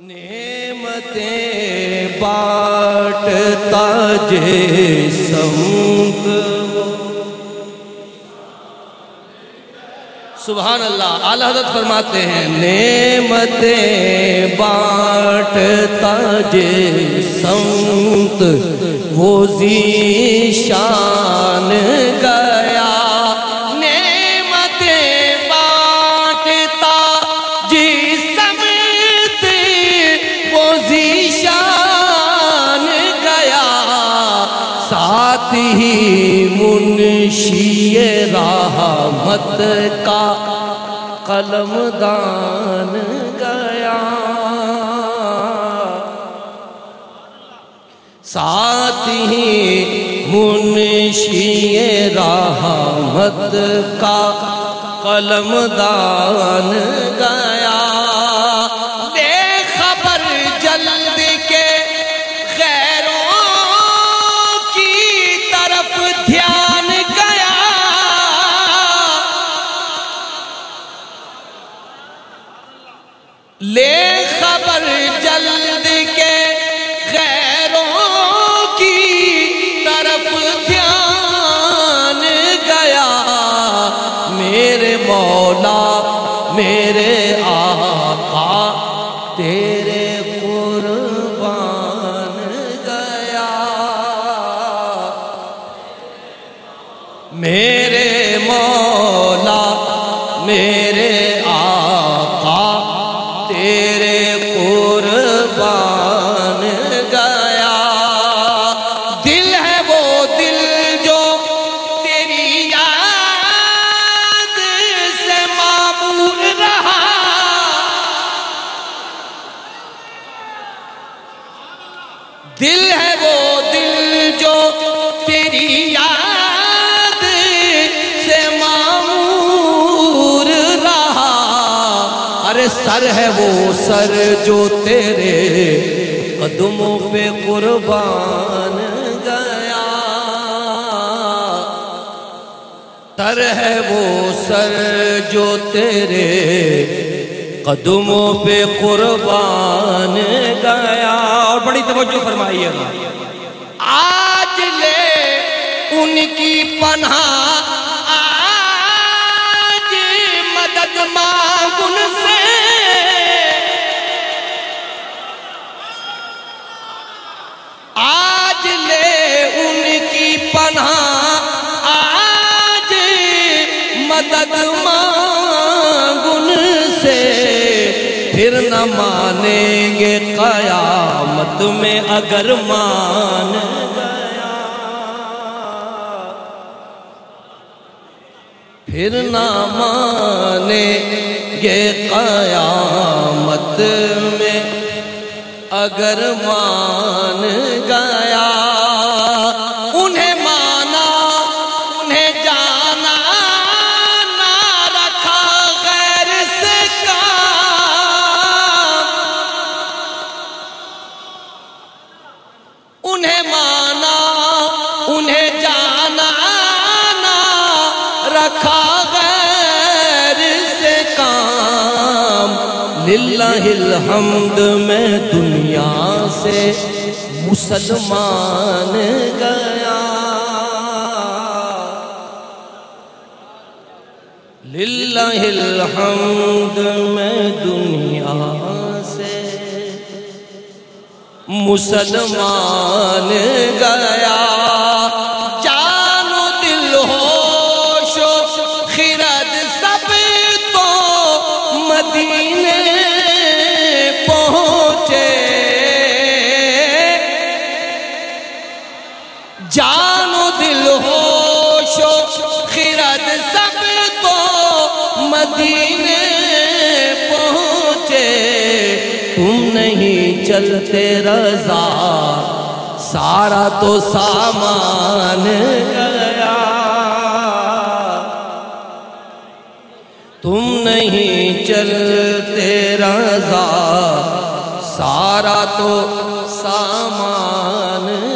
नेमते बाटता जे संत सुभान अल्लाह आला हज़रत फरमाते हैं, नेमते बाट ताजे संत वो जी शान कर मुंशी राहमत का कलमदान गया। साथ ही मुंशी राहमत का कलमदान मौला मेरे आका तेरे कुर्बान गया। मेरे दिल जो अरे सर है वो सर जो तेरे कदमों पे कुर्बान गया। सर है वो सर जो तेरे कदमों पे कुर्बान गया। और बड़ी तवज्जो फरमाइएगा आज ले उनकी पनाह आज मदद मांग उनसे आज ले उनकी पनाह आज मदद मांग उनसे फिर न मानेंगे कयामत में अगर मान फिर माने ये कयामत में अगर मान गया हम्द में दुनिया से मुसलमान गया। लिल्लाहिल हम्द में दुनिया से मुसलमान गया। तो मदीने तुम नहीं चलते रजा। सारा तो सामान गया। तुम नहीं चलते रजा। सारा तो सामान